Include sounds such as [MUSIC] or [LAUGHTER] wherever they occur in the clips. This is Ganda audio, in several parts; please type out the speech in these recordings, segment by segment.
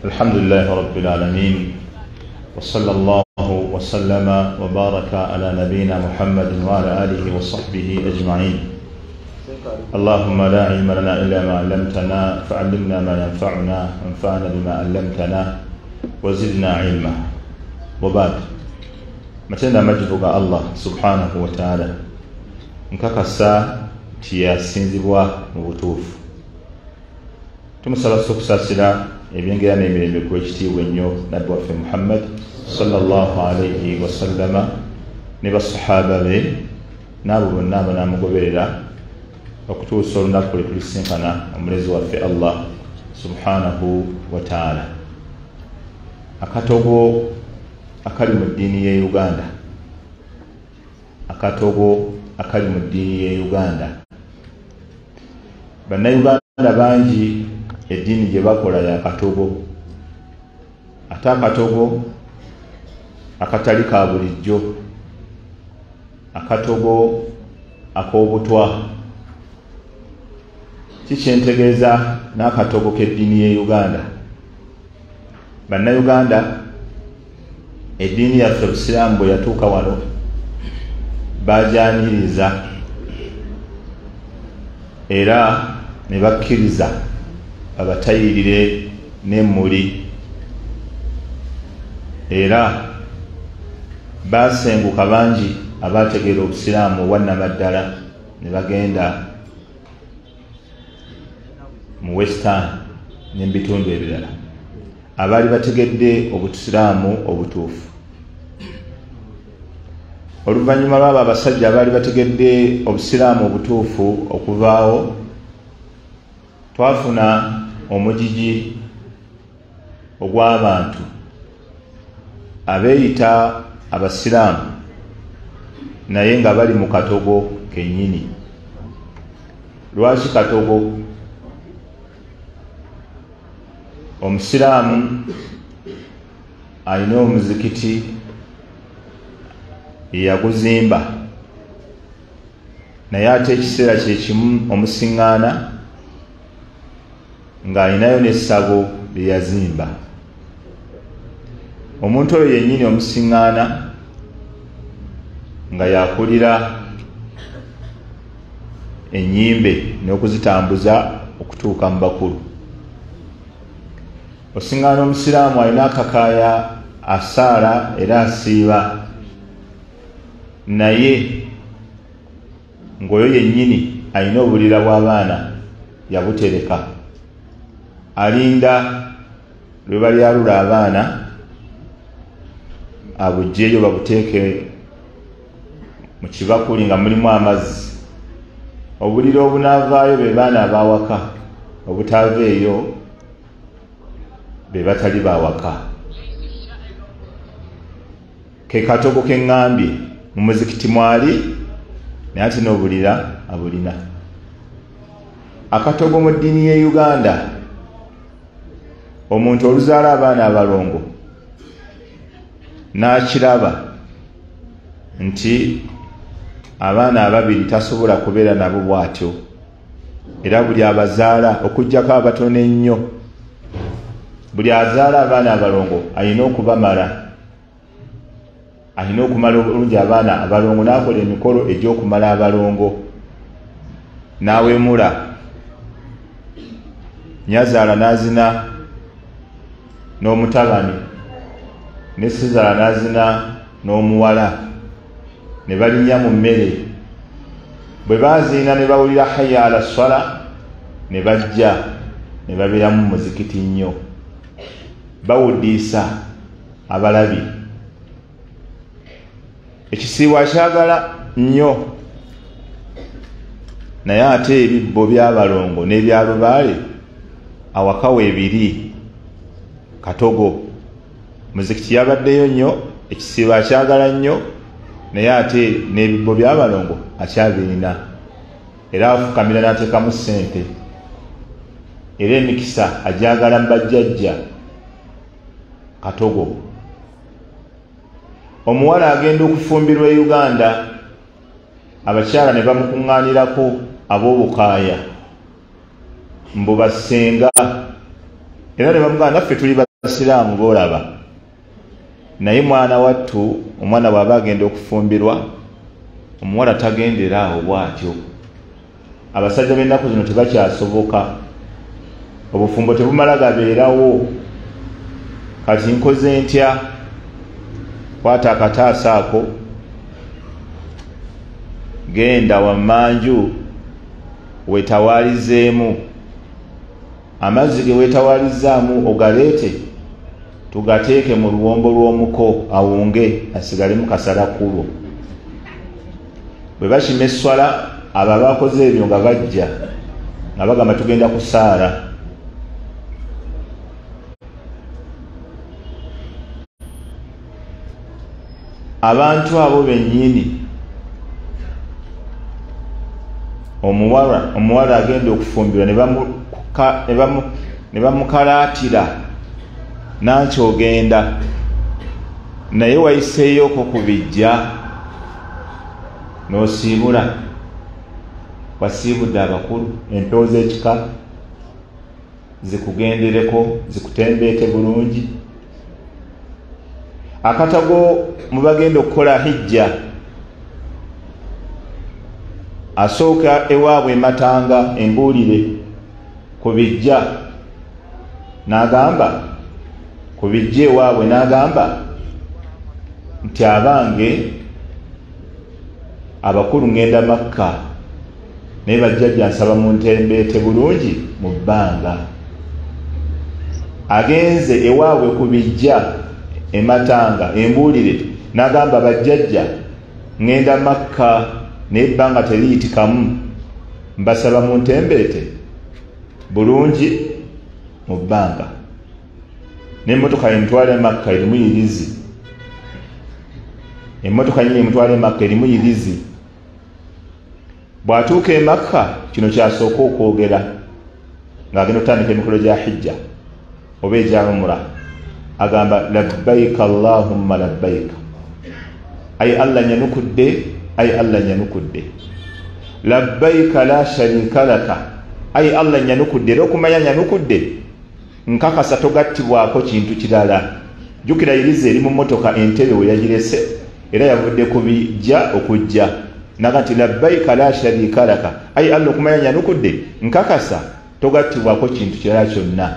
الحمد لله رب العالمين وصلى الله وسلم وبارك على نبينا محمد وعلى آله وصحبه أجمعين. اللهم لا علم لنا إلا ما علمتنا فعلمنا ما ينفعنا وانفعنا بما علمتنا وزدنا علما. وبعد matenda amajjuvu ga allah subhanahu wataala nkakasa nti yasinzibwa mu butuufu tumusaba sokusasira ebyengera n'emirembe kuba ekitiibwa ennyo nabbi waffe muhammad salllah alaihi wasallama ne basahaba be n'abo bonna abanaamugoberera okutuusa olunaku lwe tulisinkana omulezi waffe allah subhanahu wataala akatogo akali mu ddiini ye uganda. Akatogo akali mu ddiini ye uganda. Bannayuganda bangi eddiini gye bakola ya katogo. Ate akatogo akatali ka bulijjo. Akatogo ak'obutwa. Kikyentegeeza n'akatogo k'eddiini ye uganda? Bannayuganda eddiini yaffe obusiraamu bwe yatuuka wano bajaniriza era ne bakkiriza abatayirire n'emmuli. Era basenguka bangi abategeera obusiraamu owannamaddala ne bagenda mu western n'ebitundu ebirala. Abaali bategedde obusiraamu obutuufu. Oluvannyuma lwabo abasajja abaali bategedde obusiraamu obutuufu okuvaawo twafuna omugigi ogw'abantu abeeyita abasiraamu naye nga bali mu katogo kennyini. Lwaki katogo? Omusiraamu alina omuzikiti yeyaguzimba naye ate ekiseera kyekimu omusiŋŋaana ng'alinayo n'essabo lyeyazimba omuntu oyo yennyini omusiŋŋaana nga yakulira ennyimbe n'okuzitambuza okutuuka mu bakulu. Osiŋŋaana omusiraamu alina akakaaya asaala era asiiba. Naye ng'oyo yennyini alina obulira bw'abaana yabutereka alinda lwe balyalula abaana abugjeeyo babuteeke mu kibakuli nga mulimu amazzi. Obuliri obunaavaayo be baana abawaka obutaava eyo be batali bawaka. Ke katogo ke ŋŋambye mu muzikiti mwali naye ate n'obulira abulina. Akatogo mu ddiini ye uganda omuntu oluzaala abaana abalongo n'akiraba nti abaana ababiri tasobola kubeera nabo bw'atyo. Era buli abazaala okugjako abatono ennyo. Buli azaala abaana abalongo alina okubamala alina okumala obulungi abaana abalongo n'akola emikolo egy'okumala abalongo. N'awemula. Nyazaala n'azina n'omutabani ne sizaala n'azina n'omuwala ne balinnya mu mmere. Bwe baaziina ne bawulira haya ala swala ne bajja ne babeeramu muzikiti nnyo. Bawuddiisa abalabi. Ekisiibo akyagala nnyo naye ate ebibbo by'abalongo n'ebyalubaale awaka weebiri katogo. Muzikiti yabaddeyo nnyo ekisiibo akyagala nnyo naye ate n'ebibbo by'abalongo akyabirina era afukamira n'ateekamu ssente. Era emikisa agyagala mu bajjajja katogo. Omuwala agenda okufumbirwa e uganda. Abakyala ne bamukuŋŋaanirako ab'obukaaya mbu basenga. Era ne bamugamba naffe tuli abasiraamu boolaba naye mwana wattu omwana bw'aba agenda okufumbirwa omuwala tagendera awo bw'atyo. Abasajja b'ennaku zino tebakyasoboka obufumbo tebumala gabeerawo. Kati nkoze ntya? Kwata akataasa ako. Genda wammanju wetawaalizeemu amazzi ge weetawaalizaamu ogaleete tugateeke mu luwombo lw'omuko awunge asigalemu kasala kulwo bwe bakima eswala abo abakoze ebyo nga bajja nga bagamba tugenda kusaala. Abantu abo bennyini omuwala omuwala agenda okufumbirwa ne bamukalaatira nanki ogenda naye wayiseeyoko ku bijja n'osiibula. Wasiibudde abakulu empewo z'ekika zikugendereko zikutembeete bulungi. Akatago mu bagenda okukola hijja asooka ewaabwe ematanga embuulire ku bijja n'agamba ku bijja ewaabwe n'agamba nti abange abakulu ngenda makka naye bajjajja nsaba mu ntembeete bulungi mu bbanga. Agenze ewaabwe ku bijja ematanga embuulire n'agamba bajjajja ngenda makka naye ebbanga teriyitikamu mbasaba mu ntembeete bulungi mu bbanga n'emmotoka emutwala emakka erimu irizi emmotoka nyini emutwala emakka erimu irizi bw'atuuka emakka kino kyasooka okwogera ng'agenda okutandika emikolo gya hijja oba egyamumula agamba labbaika allahumma labbaika. Ayi allah nyanukudde ayi allah nyanukudde. Labbaika la sharika laka. Ayi allah nyanukudde era okumanya nyanukudde nkakasa togattibwako kintu kirala. Jjukira iriza eri mu motoka entebe we yagirese era yavudde ku bijja okujja. Naga nti labbaika la sharika laka ayi allah okumanya nyanukudde nkakasa togattibwako kintu kirala kyonna.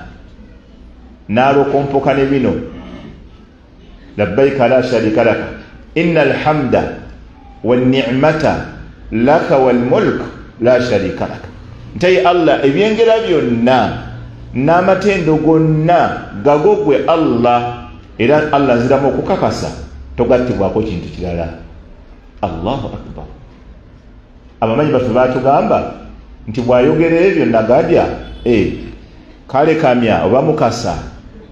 N'alokompoka ne bino. Labbaika la sharika laka inna alhamda wannicmata laka walmulk la sharika laka nti ayi allah ebyengera byonna n'amatendo gonna gago gwe allah era allah nziramu okukakasa togattibwako kintu kirala. Allahu akbar. Abamanyi baffe batugamba nti bwayogera ebyo nagadya e kale kamya oba mukasa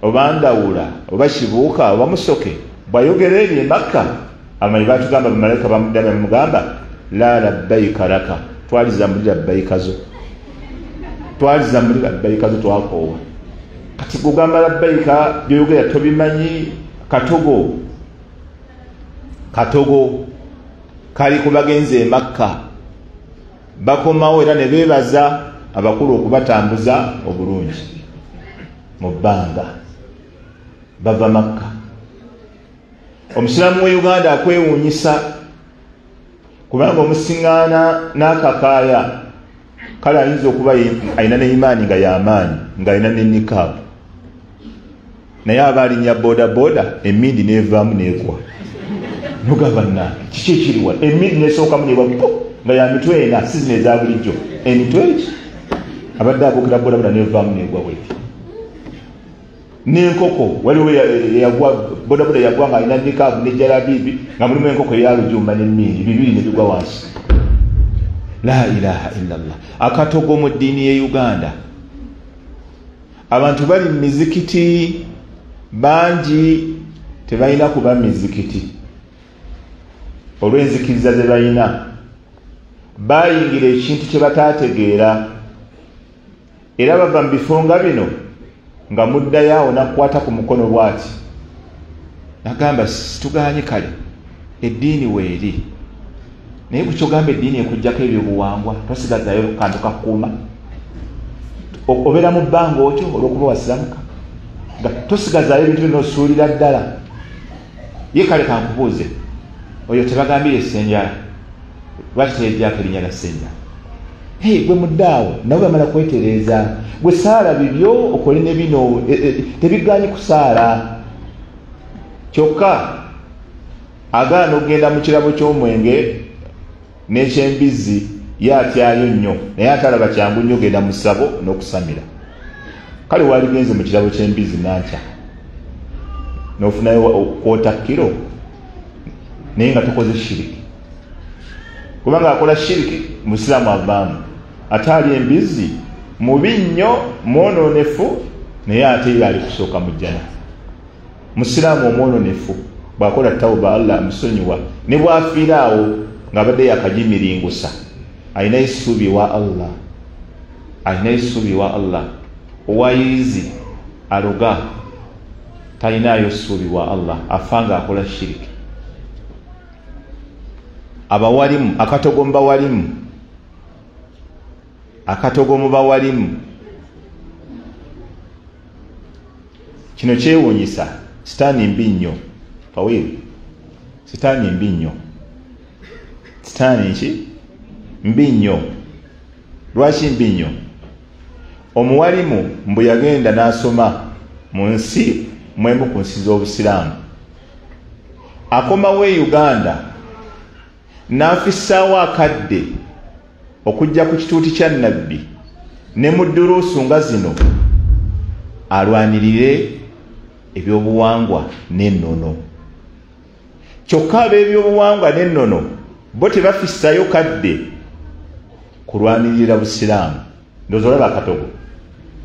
oba ndawula oba kibuuka oba musoke bwayogera ebyo emakka abamanyi batugamba bamalayika bamuddamu bamugamba la labbaika laka. Twaliza muli labbaika zo twaliza muli labbaika zo twakoowa kati gugamba labbaika byoyogera tobimanyi katogo? Katogo kali kubagenza emakka bakomawo era ne beebaza abakulu okubatambuza obulungi mu bbanga. Bava makka. Omusiraamu wa uganda akwewuunyisa kubanga omusiŋŋaana n'akakaaya kale ayinza okuba ayina neimaani nga yamaanyi ng'alina nenikaabu naye aba alinnya bodaboda emindi nevaamu negwa. Nogamba nange kiki ekiriwa? Emindi nesookamu negwa po nga ya mitwe ena si zino eza bulijjo. Emitwe eki abadde abuukira bodaboda nevaamu negwa bweti n'enkoko waliwo yagwa bodaboda yagwa nga alina nikaabu nejalabibi nga mulimu enkoko eyalujumba nemindi bibiri nebigwa wansi la ilaha illallah. Akatogo mu ddiini ye uganda. Abantu bali mumizikiti bangi tebalina kuba mumizikiti olw'enzikiriza ze balina. Bayingira ekintu kye bataategeera. Era bava mu bifo nga bino nga muddayo awo nakukwata ku mukono bwati. Nagamba situganye kale eddiini weeri naye kukyogamba eddiini ekugjako ebyobuwangwa tosigazayo kantu kakuuma obeera mu bbanga otyo olwokuba wasiramuka. Nga tosigazaayo ebintu binosuulira ddala. Ye kale kankubuuze oyo tebagambire essenjala lwaki teyejjako erinnya lya ssenjala gwe muddaawo nabo bamala kwetereeza gwe saala bibyo okole ne bino e, e, tebiganyi kusaala. Kyokka agaana okugenda mu kirabo ky'omwenge n'ekyembizi ye atyayo nnyo naye ate alaba kyangu nnyo ogenda mu ssabo n'okusamira. Kale waligenze mu kirabo ky'embizi nankya n'ofunayo kwota kiro naye nga tokoze shiriki. Kubanga akola shiriki musiraamu avaamu. Ate ali embizi mubi nnyo mwononefu naye ate ye ali kusooka mu jjana. Musiraamu omwononefu bwakola tawuba allah amusonyiwa ne bwafiira awo ngaabadde yakagimiringusa. Alina essuubi wa allah. Alina essuubi wa allah. Owayirizi aloga talinayo ssuubi wa allah afa nga akola shiriki. Abawalimu akatogo mu bawalimu akatogo mu bawalimu kino kyewuunyisa sitaani mbi nnyo. Fawiru sitaani mbi nnyo sitaani ki mbi nnyo lwaki mbi nnyo omuwalimu mbwe yagenda n'asoma mu nsi mwemu ku nsi z'obusiraamu. Akomawo e uganda n'afissaawo akadde okujja ku kituuti kya nabbi ne mu dduruusu nga zino alwanirire ebyobuwangwa n'ennono. Kyokka ab'ebyobuwangwa n'ennono bo tebafissayo kadde kulwanirira busiraamu. Ndoozi olaba akatogo.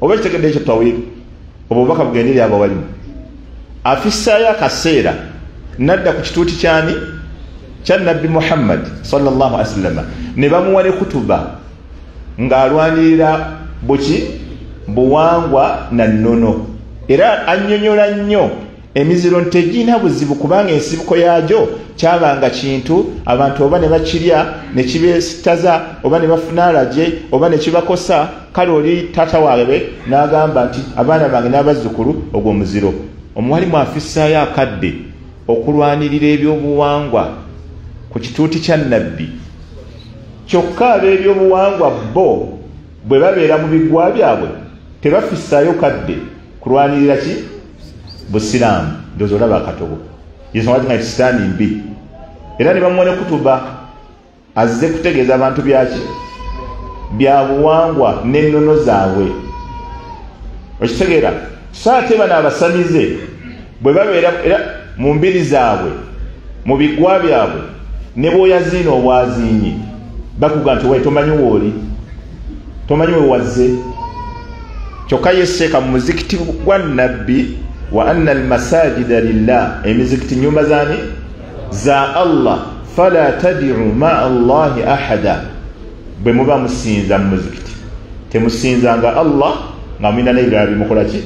Oba ekitegedde ekyo tawiru oba obubaka bugenderi abawalimu afissaayo akaseera nadda ku kituuti kyani? Kya nabbi muhammad salllah ali wasallama ne bamuwa ne kutuba ng'alwanirira buki? Buwangwa na nnono. Era annyonnyola nnyo emiziro ntegirina buzibu kubanga ensibuko yaagyo kyabanga kintu abantu oba ne bakirya ne kibeesitaza oba ne bafuna alage oba ne kibakosa kale oli taata waabwe n'agamba nti abaana bange n'abazzukulu ogwo muziro. Omuwalimu afissaayo akadde okulwanirira ebyobuwangwa ku kituuti kya nabbi kyokka ab'ebyobuwangwa bo bwe babeera mu biggwa byabwe tebafissaayo kadde. Kulwanirira ki busiraamu. Ndozi olaba akatogo. Yesonga sitaani mbi. Era ne bamuwa ne kutuba azze kutegeeza abantu byaki bya buwangwa n'ennono zaabwe. Okitegeera so ate bano abasamize bwe babeera era mu mbiri zaabwe mu biggwa byabwe ne bwoyaziina obwaziinyi bakuga nti wayi tomanyi wooli tomanyi we wazze? Kyokka yeseeka mu muzikiti gwa nabbi wa anna almasajida lillah. Emizikiti nyumba zani? Za allah. Fala tadiu maa allahi ahada. Bwe muba musinza mu muzikiti temusinzanga allah nga mulina nebirala bimukolaki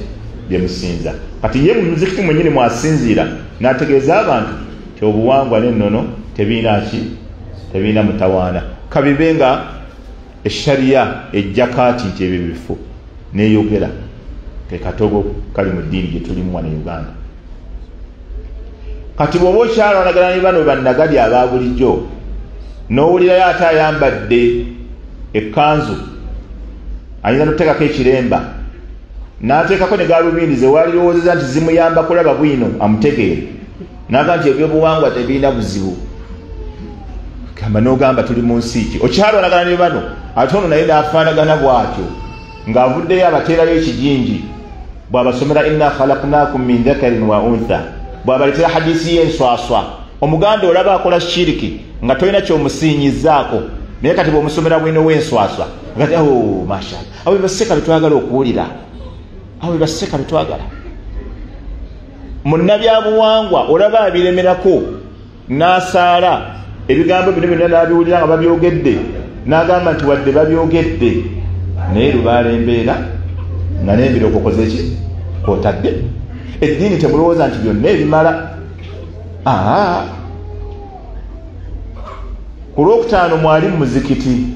byemusinza kati ye mu muzikiti mwenyini mwasinziira nategeeza abantu ti obuwangwa nennono tebiina ki? Tebiina mutawaana. Kabibe nga eshariya ejjakaati nti ebyo bifo. Neyogera kekatogo kali mu ddiini gyetulimu wana uganda. Kati bwoba okyalwanagana ne bano bannagali aba bulijjo n'owulirayo ate ayambadde ekkanzu ayinza nokuteekako ekiremba n'ateekako ne galubindi ze walirowoozeza nti zimuyamba kulaba bwino amutegeere. Naga nti ebyobuwangwa tebirina buzibu. Gamba nogamba tuli mu nsi ki? Okyalwanagana ne bano ate ono naye n'afaanagana bw'atyo ng'avuddeyo abateerayo ekijinji bwabasomera inna khalaknakum min dhakarin wa untha. Bwabaletera hadisi yenswaswa omuganda olaba akola shiriki nga tolina kyomusinyizaako naye kati bwomusomera bwino wenswaswa gati o mashala abo bebaseka betwagala okuwulira. Abo bebaseka betwagala munnabyabuwangwa olaba abiremerako n'asaala ebigambo bino byonna nabiwulira nga babyogedde n'agamba nti wadde babyogedde. Naye lubaala embeera nga nembirokokoze ki? Kwotadde. Eddiini temulowooza nti byonna ebimala. Aa ku lwokutaano mwali mu muzikiti.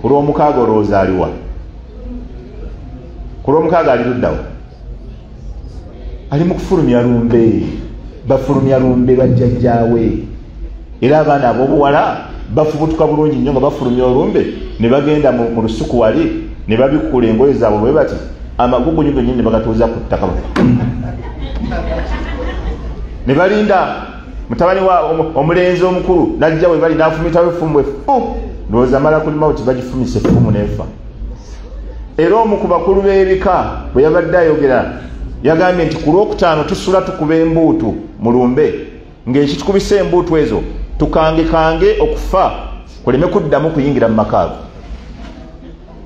Ku lwomukaaga olowooza aliwa ku lwomukaaga ali luddawo ali mu kufulumya lumbe. Bafulumya lumbe bajjajjaawe era abaana ab'obuwala bafubutuka bulungi nnyo nga bafulumya olumbe. Ne bagenda mu lusuku wali ne babikula engoye zaabwe bwe bati amagugunyu gonyini ne bagatuuza ku ttaka ne balinda mutabani wa omulenzi omukulu najja we bali nafumitawo efumu efu ndowooza mala kulima oti bagifumisa efumu nefa. Era omu ku bakulu b'ebika bwe yabadde ayogera yagambye nti ku lwokutaano tusula tukuba embuutu mu lumbe ng'ekitukubisa embuutu ezo tukange kange okufa kuleme kuddamu kuyingira mu makaago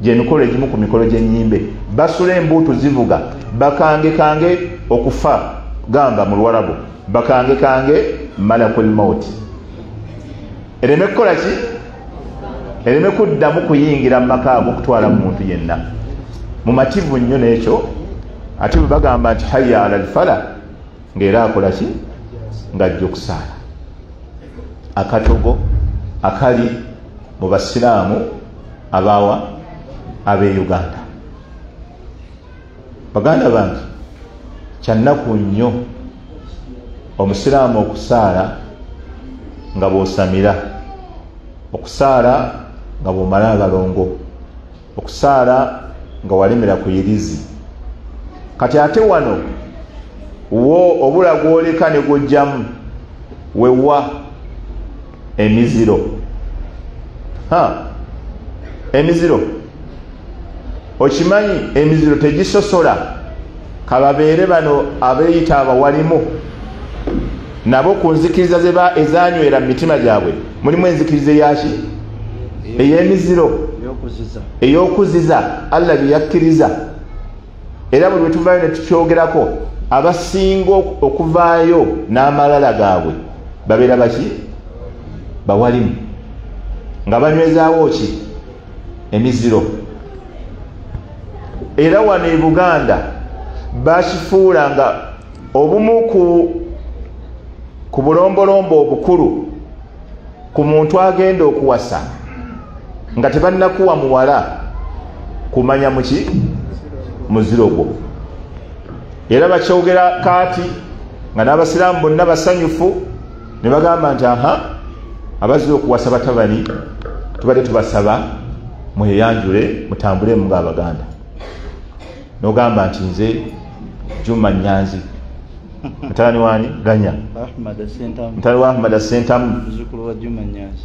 gyemikolo egimu ku mikolo gyenyimbe basula embuutu zivuga bakange kange okufa gamba mu luwalabu bakange kange malakul mauti ereme kukola ki? Ereme kuddamu kuyingira mu makaago okutwala muntu yenna. Mumativu nnyo n'ekyo ate bwe bagamba nti hayya ala lfala ngaera akola ki? Ng'ajja okusaala. Akatogo akali mu basiraamu abaawa ab'e uganda. Baganda bange kyannaku nnyo omusiraamu okusaala nga bw'osamira okusaala nga bw'omala abalongo okusaala nga walemera ku irizi kati ate wano wo obula gwoleka ne gwojjamu wewa emiziro. Ha emiziro okimanyi emiziro tegisosola. Kababeere bano abeeyita abawalimu. Nabo ku nzikiriza ezanywera mu mitima gyabwe mulimu enzikiriza eyaki ey'emiziro ey'okuziza. Allah byeyakkiriza era buli lwetuvaayo netukyogerako abasinga okuvaayo n'amalala gaabwe babeera baki bawalimu. Nga banywezaawo ki? Emiziro era wano e buganda bakifuula nga obumu ku ku bulombolombo obukulu ku muntu agenda okuwasa nga tebannakuwa muwala kumanya muki muziro gwo. Era bakyogera kaati nga n'abasiraamu bonna basanyufu ne bagamba nti aha abazira okuwasa batabani tubadde tubasaba mweyanjule mutambulemu ngaabaganda nogamba nti nze juma nyanzi. [LAUGHS] Mutabani wani ganya. Mutabani wa ahmad asentamu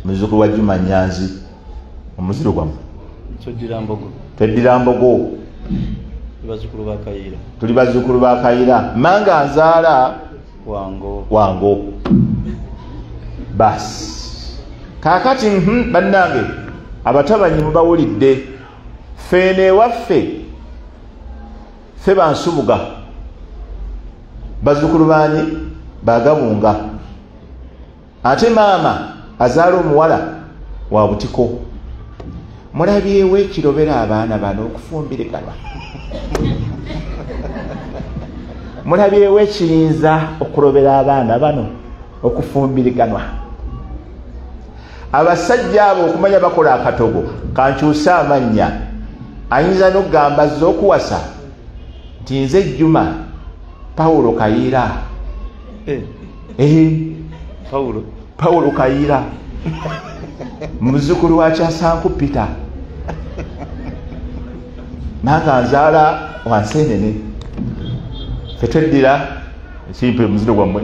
muzukulu wa juma nyanzi. Omuziro gwamu tweddira mbogo. Tuli bazukulu ba kayira. Manga nzaala wango. Basi kakati mhm, bannange abatabanyi mubawulidde. Feene ewaffe fe bansubuga. Bazukulu bani bagabunga ate maama azaala omuwala wa butiko. Mulabyewo ekirobera abaana bano okufumbiriganwa [LAUGHS] mulabyewo ekiyinza okulobera abaana bano okufumbiriganwa. Abasajja abo okumanya bakola akatogo kankyuse amannya ayinza nokugamba zze okuwasa nti nze ejjuma pawulo kayiira pawulo. Kayiira muzukulu wa kyasanku peter. Nanga nzaala wansenene fetweddira ekimpe muziro gwammwe.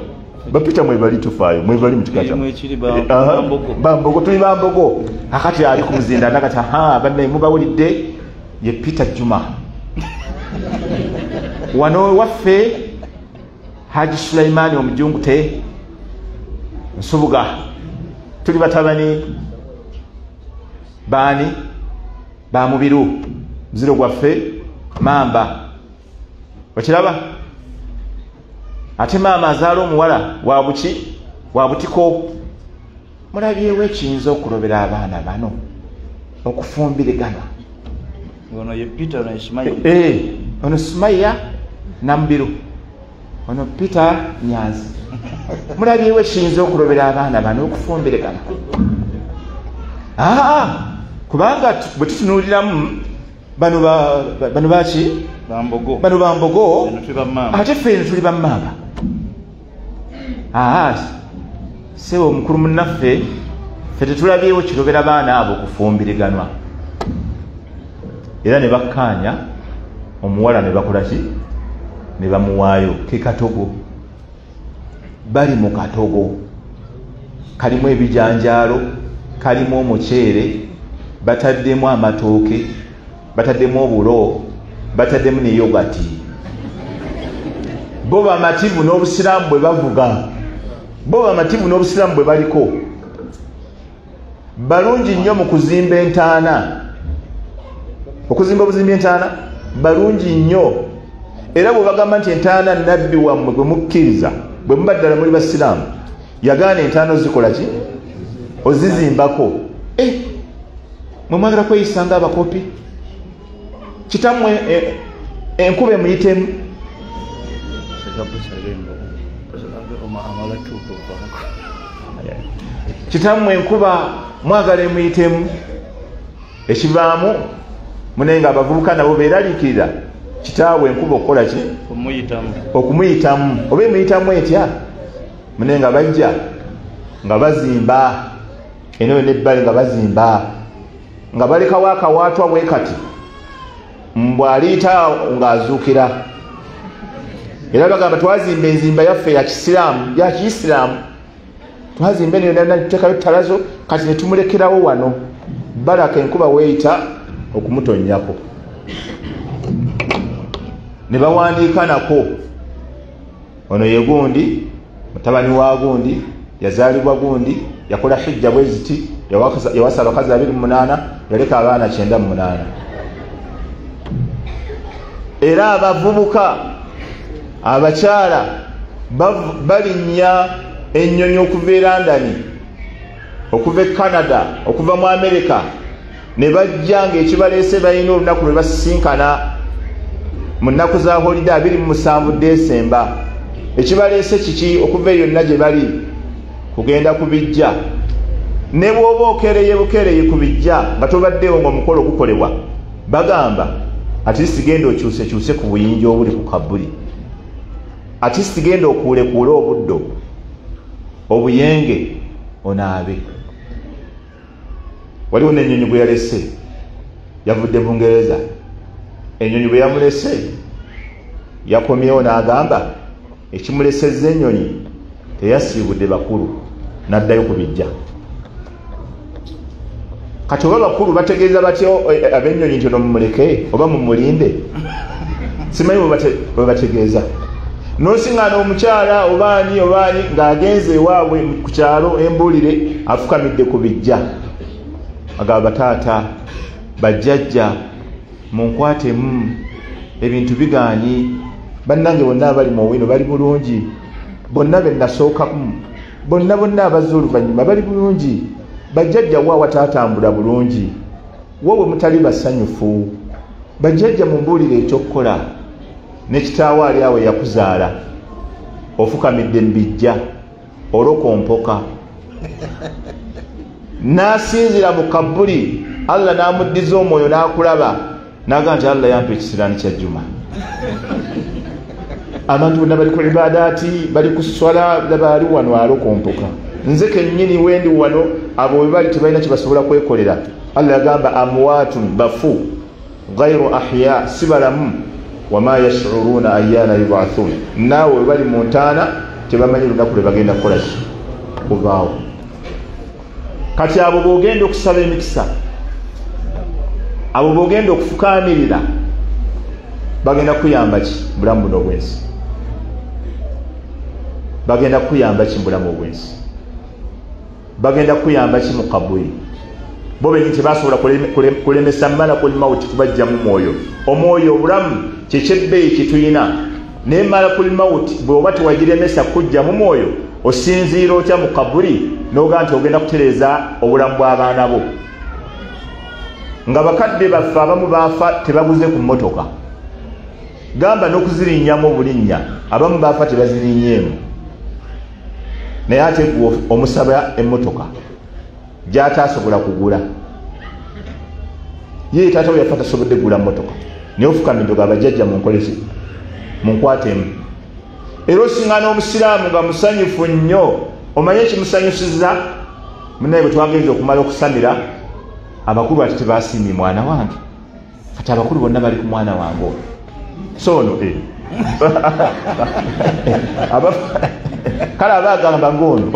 Bapita mwebali tufaayo mwebali mukikacabambogo tuli bambogo akati ali ku muzinda nagati aha bannaye mubawulidde ye peter juma wano waffe haji sulaimaani omujungute nsubuga. Tuli batabani baani? Bamubiru muziro gwaffe mamba. Okiraba ate maama azaala omuwala wabuki wabutiko mulabyewo ekiyinza okulobera abaana bano okufumbirigana? Ono sumaiya namubiru ono peter nyanzi. Mulabyewo ekiyinza okulobera abaana bano okufumbirigana aa kubanga bwe tutunuuliramu bano baki bano bambogo bamaama ate ffe tuli bamaaba aa sebo omukulu munaffe ffe tetulabyewo kirobera baana abo okufumbiriganwa era ne bakkaanya omuwala ne bakola ki ne bamuwaayo ke katogo. Bali mu katogo. Kalimu ebijanjaalo kalimu omuceere bataddemu amatooke bataddemu obulo bataddemu ne yogati bo bamativu n'obusiraamu bwe bavuga bo bamativu n'obusiraamu bwe baliko balungi nnyo mu kuzimba entaana. Okuzimba obuzimba entaana balungi nnyo era bwe bagamba nti entaana nabbi wammwe gwe mukkiriza bwe muba ddala muli basiraamu yagaana entaana ozikola ki? Ozizimbako. Eh, mwe mwagala kweyisa nga abakopi kitammwe eh, enkuba emuyitemu? Kitammwe enkuba mwagala emuyitemu? Ekivaamu munaye nga abavubuka nabo beeraliikirira kitaabwe enkuba okukola ki? Okumuyitamu. Oba emuyitamu etya? Munaye nga bajja nga bazimba. Eno yona ebbali nga bazimba. Nga balekawo akawaatwa bwe kati. Mbw aliita ng'azuukira. Era bagamba twazimba enzimba yaffe ya kisiraamu ya kiisiraamu twazimba eno yonna tutekayo ttalazo kati ne tumulekerawo wano. Balaka enkuba weeyita okumutonnyako ne bawandiika nako. Ono ye gundi mutabani wa gundi yazaalibwa gundi yakola hijja bwe ziti yawasa abakazi abiri mu munaana yaleka abaana kyenda mu munaana. Era abavubuka abakyala balinnya ennyonyi okuva e londoni okuva e canada okuva mu amerika ne bajja ngaekibaleese balina olunaku lwe basisinkana mu nnaku za holide abiri mu musanvu desemba ekibaleese kiki okuva eyo yonna gye bali kugenda ku bijja. Ne bw'oba okereye bukereye ku bijja nga tobaddewo ngaomukolo gukolebwa bagamba atisiti genda okyusekyuse ku buyinja obuli ku kabuli atisiti genda okuulekuula obuddo obuyenge onaabe. Waliwo n'ennyonyi gwe yalese yavudde bungereza ennyonyi bwe yamulese yakomyewo n'agamba ekimulesezza ennyonyi teyasiibudde bakulu n'addayo ku bijja kati oba bakulu bategeeza batya eh, ab'ennyonyi nti ono mumuleke oba mumulinde [LAUGHS] simanyi bwe bategeeza. Nosiŋŋaana omukyala obaani obaani ng'agenze ewaabwe ku kyalo embuulire afukamidde ku bijja agamba taata bajjajja munkwatemu. Ebintu bigaanyi. Bannange bonna abali mu owino bali bulungi. Bonna be nasookamu. Bonna bonna abazze oluvannyuma bali bulungi. Bajjajja wa wataatambula bulungi. Wo bwe mutali basanyufu bajjajja mumbuulire ekyokukola ne kitaawo ali awo eyakuzaala ofukamidde mu bijja olokompoka [LAUGHS] n'asinzira mu kabbuli. Allah n'amuddiza omwoyo n'akulaba n'agamba nti allah yampa ekisiraani kya jjuma abantu bonna bali ku ibadaati bali ku swala laba ali wano alokompoka nze kennyini wendi wano abo we bali tebalina kyebasobola kwekolera. Allah yagamba amwaatun bafu gairu ahya si balamu wama yashuruuna ayana yubathun. Naawe we bali mu ntaana tebamanyi lunaku lwe bagenda kukolaki kuvaawo kati abo bogenda okusaba emikisa abo bogenda okufukamirira bagenda kuyamba ki bulamu buno obwensi? Bagenda kuyamba ki mubulamu obwensi? Bagenda kuyamba ki mu kabuli? Bo benyini tebasobola kulemesa malakul mauti kubajjamu mwoyo. Omwoyo obulamu kyekyebbeeyi kyetulina naye malakul mauti bweoba tewagiremesa kujja mu mwoyo osinziira otya mu kabuli noga nti ogenda kutereeza obulamu bw'abaana bo nga bakadde baffe abamu baafa tebaguze ku mmotoka. Gamba n'okuzirinnyamu obulinnya abamu baafa tebazirinnyeemu naye ate gwe omusaba emmotoka gy'ataasobola kugula. Ye taata we yafa tasobodde kugula mmotoka naye ofukamiddoga abajjajja munkoleki munkwatemu era osiŋŋana omusiraamu nga musanyufu nnyo omanye ekimusanyusiza munaye bwe twagenza okumala okusamira abakulu ati tebasiimye mwana wange. Kati abakulu bonna bali ku mwana wange ono. So ono eh. [LAUGHS] kale aba agamba ngaono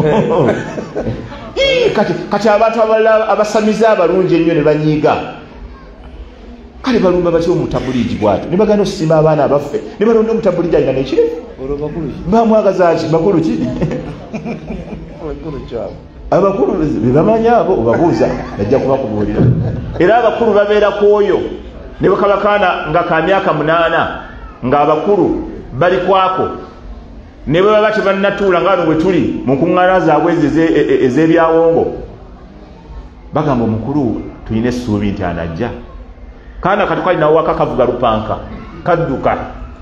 kati, abantu abalala abasamiza abalungi ennyo ne banyiiga. Kale balumba batya omutabuligi bwato ne bagenda okusiima abaana abaffe? Ne balonda omutabuligi alina nekirefu bamwagazaki bakulu ki [LAUGHS] abakulu bebamanya abo obabuuza najja kubakubuulira. Era abakulu babeera ku oyo ne bakabakaana nga ka myaka munaana ng'abakulu bali kwako ne bwe baba tebannatuula nga ano bwe tuli mu nkuŋŋaana zaabwe ezo ez'ebyawongo bagamba omukulu tulina essuubi nti anajja. Kaana kati kalinawo waka kavuga lupanka kadduka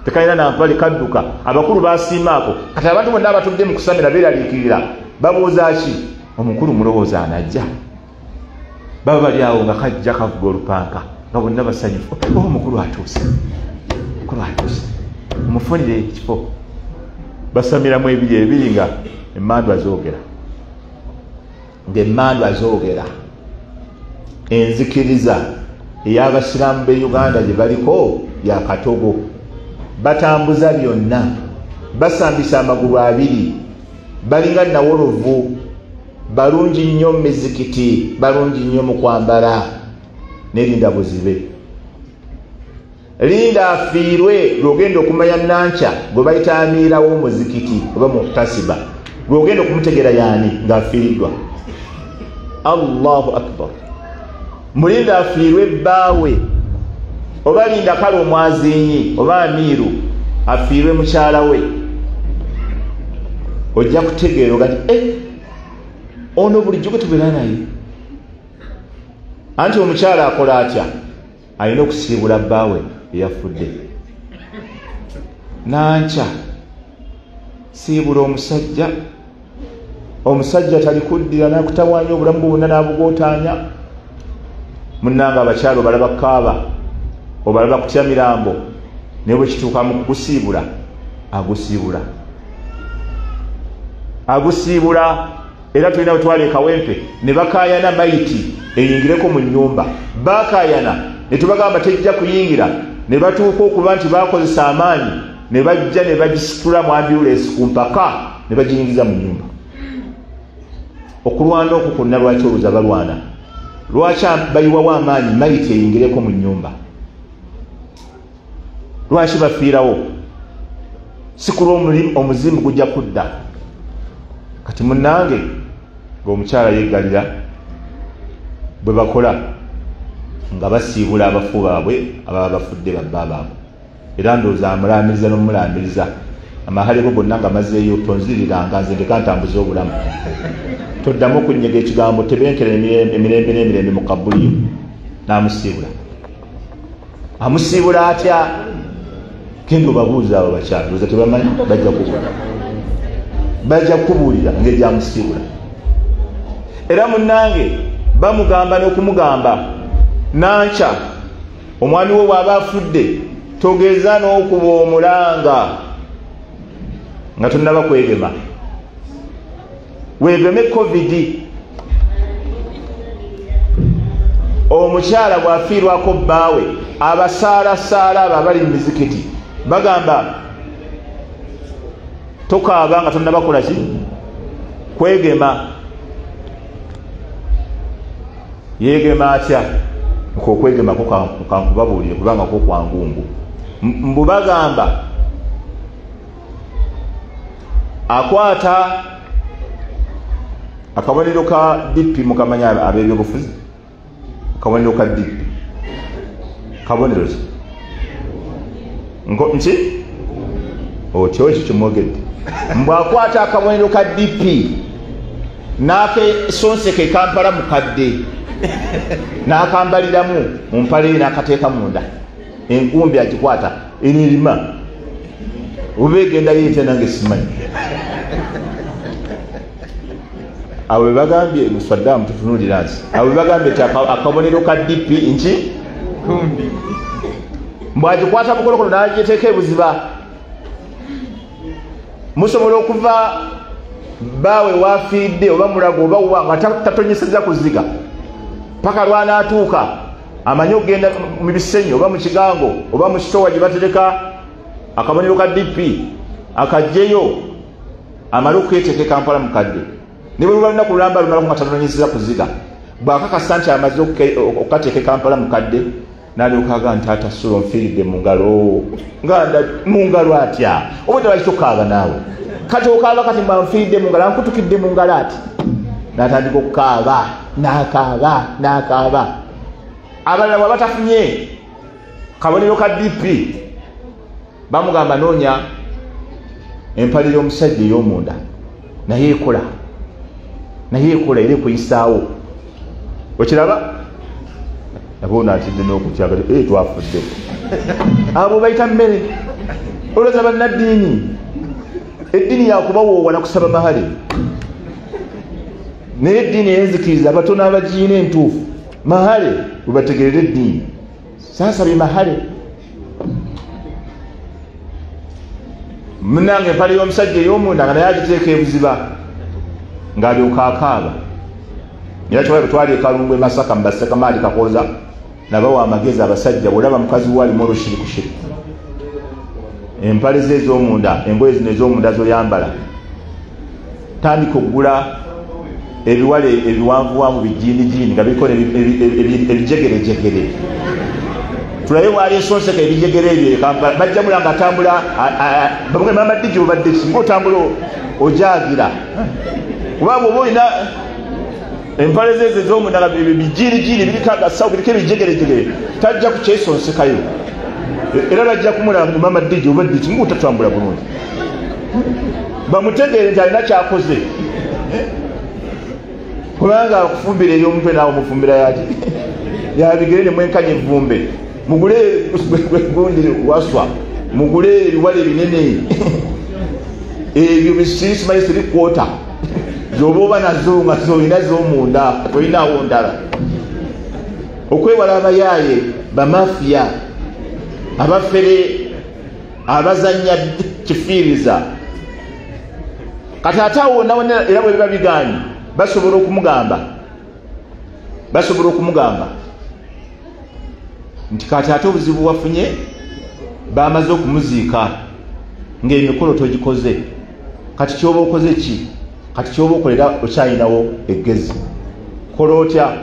tekalina nampale kadduka. Abakulu basiimaako kati abantu bonna abatudde mu kusamira beeraliikirira babuuza ki omukulu mulowooza anajja. Baba bali awo nga kajja kavuga olupanka nga bonna basanyufu. Oba omukulu atuuse? Omukulu atuuse. Omufunire ekifo. Basamiramu ebiri ebiri nga emandwa zoogera ngaemandwa zoogera enzikiriza ey'abasiraamu be uganda gye baliko yakatogo batambuza byonna. Basambisa amagulu abiri. Balinga nawolovu balungi nnyo mu mizikiti balungi nnyo mu kwambala nerinda buzibe. Linda afiirwe lwogenda okumanya nanca gwe bayita amiirawo omuzikiti oba mutasiba lwogenda okumutegera yaani ngaafiiriddwa allahu akbar. Mulinda afiirwe ebbaawe oba linda kale omwazinyi oba amiiru afiirwe mukyala we. Ojja kutegeera ogati e ono bulijjo gwe tubeera naye. Anti omukyala akola atya? Alina okusiibula bbaawe eyafudde. Nanca siibula omusajja. Omusajja talikuddira nakutawaanya obulamu bwe bwonna nabugotaanya munanga abakyalo balaba kaaba obalaba kutya mirambo naye bwe kituuka mu kugusiibula agusiibula. Agusiibula era tulina bwe twala ekawempe ne bakayana maiti eyingireko mu nyumba bakayana ne tubagamba tejja kuyingira ne batuuka okuba nti bakozesa amaanyi ne bajja ne bagisitula mu ambulensi ku mpaka ne bagiyingiza mu nyumba okulwana okwo kwonna lwaki oluza balwana lwaki bayiwawo amaanyi maiti eyingireko mu nyumba lwaki bafiirawo? Sikulwa omuzimu gujja kudda. Kati munange ngaomukyala yeggalira bwe bakola nga basiibula abafu baabwe ababa bafudde babba baabwe. Era ndowooza amulambiriza n'omulambiriza amahale go gonna nga mazeeyo tonziriranga nze ndeka ntambuza obulamu. Toddamu okunyega ekigambo tebenkera emirembe n'emirembe mu kabuliyo n'amusiibula. Amusiibula atya? Genda obabuuza abo bakyala? Oza tebamanyi? Bajja kubuulira. Bajja kukubuulira ngeri gyamusiibula era munnange bamugamba n'okumugamba nanca omwami we bw'aba afudde togeza n'okuba omulanga. Nga tonnaba kwegema. Weegeme covid. Omukyala bw'afiirwako bbaawe abasaalasaala abo abali mu mizikiti bagamba tokaaba nga tonnabakola ki? Kwegema yeegema atya? Nkokwegema kankubabuulire kubanga ko kwangungu mbubagamba akwata akabonero ka dipi mukamanya abebyobufuzi. Akabonero ka dipi kabonero ki? Nki? Otyo ekyo kyemwogedde [LAUGHS] mbwakwata akabonero ka dipi nakesonseke kampala mukadde nakambaliramu mumpale nakateeka munda. Enkumbi agikwata enirima. Oba egendayo etya nange simanyi. Awo bebagambye muswaddamu tutunulira nsi awo bebagambye ti akabonero ka dipi nki? Mbwagikwata bukolokolo nagiteeka ebuziba. Musobola okuva baawe wafiidde oba mulago oba wa nga tatonyeseza kuziga paka lwanaatuuka amanyi okugenda mu bisenyi oba mu kigango oba mu kitowa gye batereka akabonero ka dp akajjeyo amale okuketeeka ekampala mukadde ne bwe luba lunaku lulamba lumalako nga tanonyeseza kuziga bwakakasa nti amaze okukateeka ekampala mukadde nalyokaga nti ata sulo nfiiridde mungalo nga mungalo atya? Oba tabaki tokaaga naawe? Kati okaaba kati mbanfiiridde mungalo ankutukidde mungalo ati? Natandika okukaaba nakaaba nakaaba abalala bwe batafunye kabonero ka dp bamugamba noonya empale y'omusajja ey'omunda naye ekola naye ekola era ekuyisaawo. Okiraba? Abona atidde n'okutyaga e twafudde. [LAUGHS] Abo bayita mmere olwoza bannaddiini eddiini yakubawoowa nakusaba mahale naye eddiini eyenzikiriza abatono abagiina entuufu mahale webategerera eddiini. Saasabye mahale. Munange empale y'omusajja ey'omunda nga naye agiteeka ebuziba ng'alyoka akaaba. Era kibaye bwetwali ekalungu emasaka mubasekamaali kakoza nabawa amagezi abasajja bwolaba mukazi we alimu olushirikushiri empale ze ez'omunda engoye zino ez'omunda zoyambala tandika okugula ebiwale ebiwanvuwanvu bijinijini nga biriko ebijegerejegere tulabe wali esonseka ebijegere ebyo kampala bajja mula nga atambula mamadiji obadde singa otambula ojagira kuba bwoba olina empale zeze ezomunda bijirijiri biriko agasawo biriko ebijegerejegere tajja kukyesonsekayo era bajja kumulaba mamadiji obadde singa otatambula bulungi. Bamutegeere nti alina kyakoze kubanga akufumbira eryomutwe naawe mufumbira yaki? Yabigere nemwenkanya evumbe mugule gundi waswa. Mugule ebiwale ebinene. Ebyo bisirisimaye sirikwota zoba oba nazo nga zolina zomunda tolinawo ndala. Okwewala abayaaye bamafiya abafere abazanya kifiiriza kati ate awonawona era bwe biba bigaanyi basobola okumugamba. Basobola okumugamba. Nti kati ate obuzibu wafunye bamaze okumuziika ngaemikolo togikoze. Kati kyoba okoze ki? Kati kyoba okolera okyayinawo eggezi? Kola otya?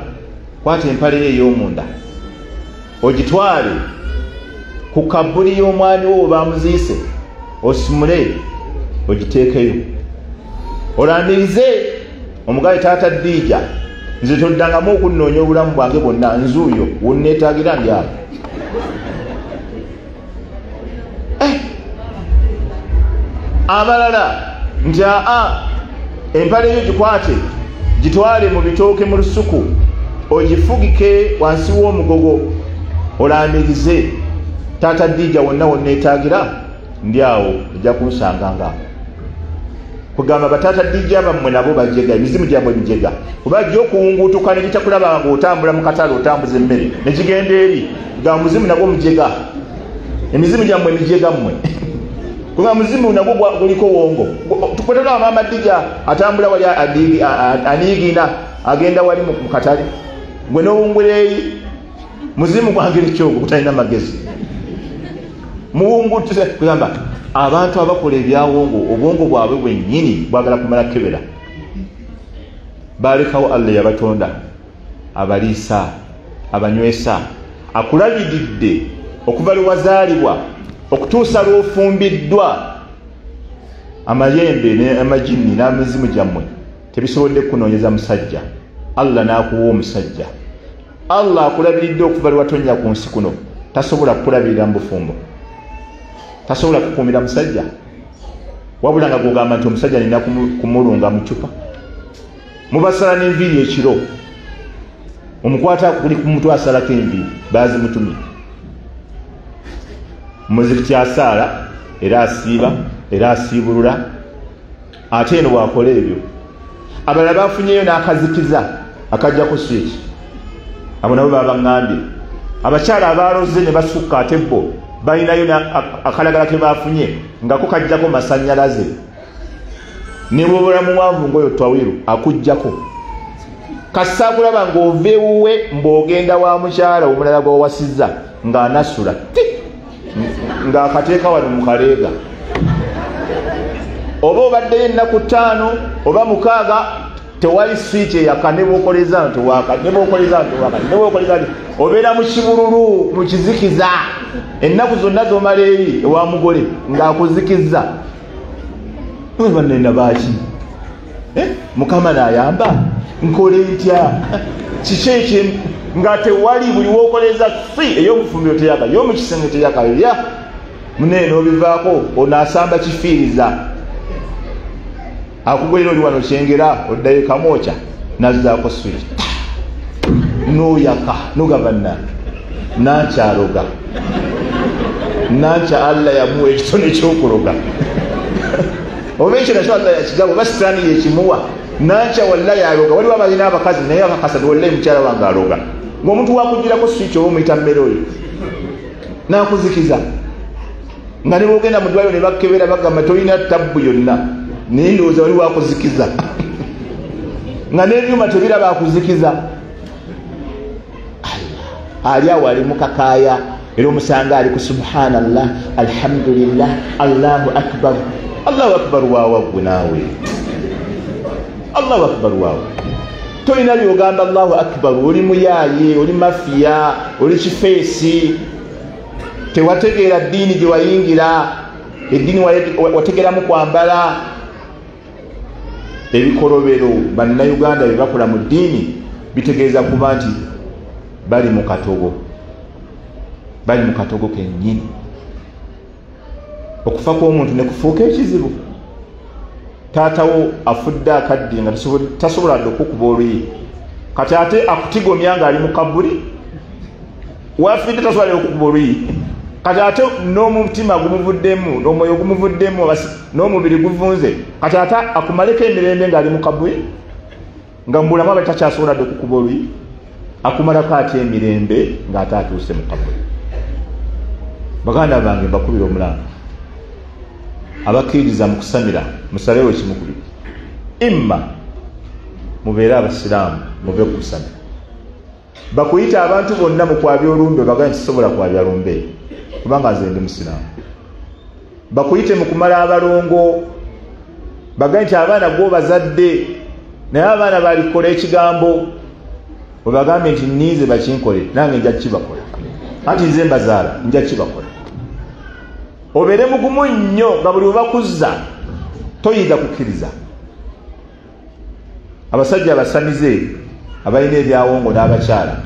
Kwata empale yo ey'omunda. Ogitwale ku kabuli y'omwani wo webamuziise osimule ogiteekeyo. Olambirize omugabe taata ddiija nze toddangamu okunnoonya obulamu bwange bwonna nzuuyo wonneetagira ndyalo abalala nti aa empale eyo gikwate gitwale mu bitooke mu lusuku ogifugike wansi w'omugogo olambirize taata ddiija wonna wonneetagira ndyawo ojja kunsanganga kugamba bataata ddiija bammwe nabo bajega emizimu gyabwe bijega. Oba jja okuwunguutuka ne gitakulaba nga otambula mu katale otambuza emmere ne gigenda eri ga muzimu nagwo mujega. Emizimu gyammwe mijega mmwe. [LAUGHS] Kuba muzimu nagwo guliko wongo. Tukwetolaba maama ddiija atambula wali aniigina agenda wali mu katale. Gwe nowungula eri muzimu gwangeri kyogo gutalina magezi. Muwungutuse kugamba abantu abakola ebyawongo obwongo bwabwe bwennyini bwagala kumala kebera. Balekawo allah yabatonda abaliisa abanywesa akulabiridde okuva lwewazaalibwa okutuusa lwofumbiddwa amayembe namajini n'amizimu gyammwe tebisobodde kunoonyeza musajja. Allah n'akuwa omusajja. Allah akulabiridde okuva lwewatonya ku nsi kuno tasobola kukulabirira mu bufumbo tasobola kukuumira musajja? Wabula nga gogamba nti omusajja nina kumulunga mu cupa mubasala n'enviiri ekiro. Omukwata kuli ku mutwe asalako enviiri bazimutumye muzikiti asaala era asiiba era asiibulula. Ate eno bwakola ebyo abalala bafunyeyo n'akazikiza akajjako swiki abo nabo baba baŋŋambye abakyala abaloze ne basukka ate bo balinayo akalagala ke bafunye nga ko kajjako masanyalaze. Ne bwobola muwanvu ngaoyo twawiru akujjako. Kasaakulaba ngaova ewuwe mbwogenda wa mukyala omulala gwawasizza ng'anasula ti! Ng'akateeka wano mu kaleega. Oba obaddeyo ennaku ttaano oba mukaaga tewali swiiki eyaka ne bwokoleza nti waka ne bwokoleza nti waka ne bwokoleza nti obeera mu kibululu mu kizikiza. Ennaku zonna zomala eri ewa mugole ng'akuzikiza banena baki eh? mukama naayamba nkole ntya kiki ekyo nga tewali buli wokoleza fi ey'omufumbiro teyaka y'omukisenge teyaka ya muneeno obivaako onaasamba kifiiriza akugolera oli wano kyengera oddayo kamwokya nazzaako swiki noyaka nogabana nankyaloga. Nankya allah yamuwa ekitone kyokuloga [LAUGHS] oba ekyo nakyo allah yakigaba oba sitaani yekimuwa. Nankya walla yaloga waliwo abalina abakazi naye akakasa wallahi mukyala wange aloga. Ngaomuntu wakugirako swiki oba omuyita mmere oyo nakuzikiza. Nga ne bogenda mu ddwaliro ne bakebera bagamba tolina tabbu yonna naye ndowooza wali wakuzikiza nga n'ebyuma tebiraba akuzikiza. Ali awo ali mukakaaya era omusanga ali ku subhanallah alhamdulillah allahu akbar allahu akbar waawagwe naawe. Allahu akbar waawe tolina byogamba allahu akbar oli muyaaye oli mafiya oli kifeesi. Tewategeera ddiini gye wayingira eddiini wategeeramu kwambala ebikolobero bannayuganda bye bakola mu ddiini bitegeeza kuba nti bali mu katogo. Bali mu katogo kennyini. Okufa kw'omuntu ne kufuuka ekizibu. Taatawo afudde akaddi nga tasobola dde okukuba oluyi. Kati ate akutigomya nga ali mu kabuli wafidde tasobola okukuba oluyi kati ate n'omutima gumuvuddemu n'omwoyo gumuvuddemu n'omubiri guvunze kati ate akumaleko emirembe ng'ali mu kabuli nga mubulamu aba takyasobola dde okukuba oluyi akumalako ate emirembe ng'ate atuuse mu kabuli baganda bange mbakubira omulanga abakkiririza mu kusamira musalewo ekimukubiri imma mubeere abasiraamu muve ku kusamira bakuyita abantu bonna mukwabya olumbe bagaa nti sisobola kwabya lumbe kubanga nze ndi musiraamu. Bakuyite mu kumala abalongo bagae nti abaana gwobazadde naye abaana balikola ekigambo webagambye nti niize bakinkole nange nja kibakola. Anti nze mbazaala nja kibakola. Obeere mugumu nnyo nga buli webakuzza toyinza kukkiriza. Abasajja abasamize abalina ebyawongo n'abakyala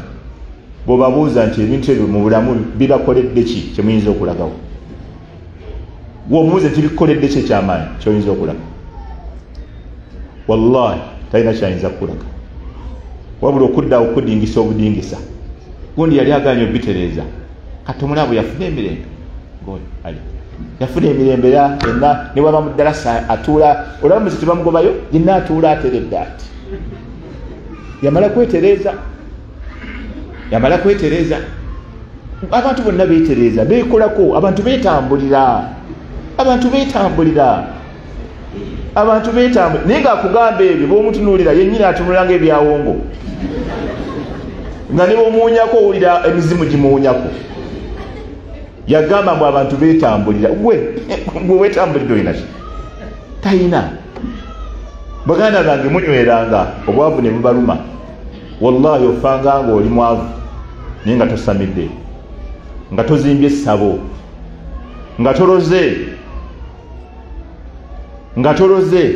bwebabuuza nti ebintu ebyo mu bulamu bibakoledde ki kyemuyinza okulagawo? Womubuuze nti bikukoledde ki ekyamaanyi kyoyinza okulaga wallahi talina kyayinza kukulaga. Wabula okudda okudingisa obudingisa. Gundi yali aganye obitereeza kati omulabu yafuna emirembe yafuna emirembe era enna newaba mu ddalasa atuula olaba muzi tebamugobayo yenna atuula ateredde ati. Yamala kwetereeza yamala kwetereeza abantu bonna betereeza bekolako abantu betambulira abantu betambulira abantu betambulira naye ngaakugamba ebyo bomutunuulira yenyini atunulanga ebyawongo. Nga nibomuwunyako owulira emizimu gimuwunyako. Yagamba mbu abantu betambulira gwe gwe wetambulira olinaki tayina. Baganda bange munyweranga obwavu ne bubaluma wallahi ofanga nga oli mwavu naye nga tosamidde nga tozimbye essabo nga toloze nga toloze.